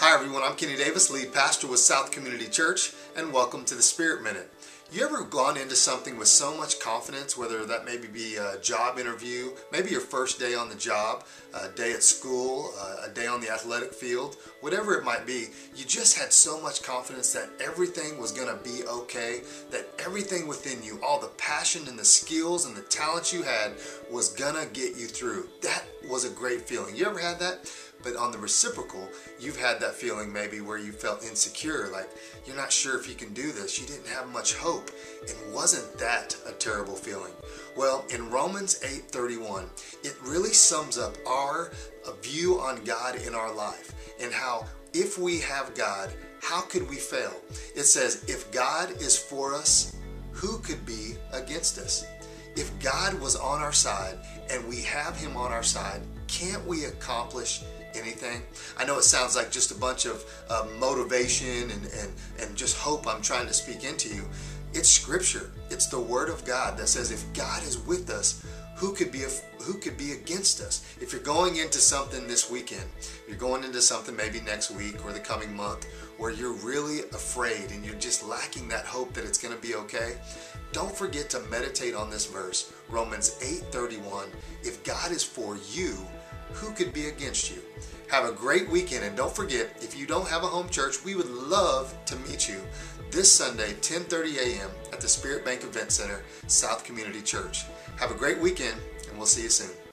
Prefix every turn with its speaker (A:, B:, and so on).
A: Hi everyone, I'm Kenny Davis, lead pastor with South Community Church, and welcome to the Spirit Minute. You ever gone into something with so much confidence, whether that maybe be a job interview, maybe your first day on the job, a day at school, a day on the athletic field, whatever it might be, you just had so much confidence that everything was going to be okay, that everything within you, all the passion and the skills and the talents you had was going to get you through. That was a great feeling. You ever had that? But on the reciprocal, you've had that feeling maybe where you felt insecure, like you're not sure if you can do this. You didn't have much hope. And wasn't that a terrible feeling? Well, in Romans 8:31, it really sums up our view on God in our life and how if we have God, how could we fail? It says, if God is for us, who could be against us? If God was on our side and we have him on our side, can't we accomplish anything. I know it sounds like just a bunch of uh, motivation and, and, and just hope I'm trying to speak into you. It's scripture. It's the word of God that says if God is with us, who could be who could be against us? If you're going into something this weekend, you're going into something maybe next week or the coming month where you're really afraid and you're just lacking that hope that it's going to be okay, don't forget to meditate on this verse, Romans 8:31. If God is for you, who could be against you? Have a great weekend and don't forget, if you don't have a home church, we would love to meet you this Sunday, 10:30 a.m. at the Spirit Bank Event Center, South Community Church. Have a great weekend and we'll see you soon.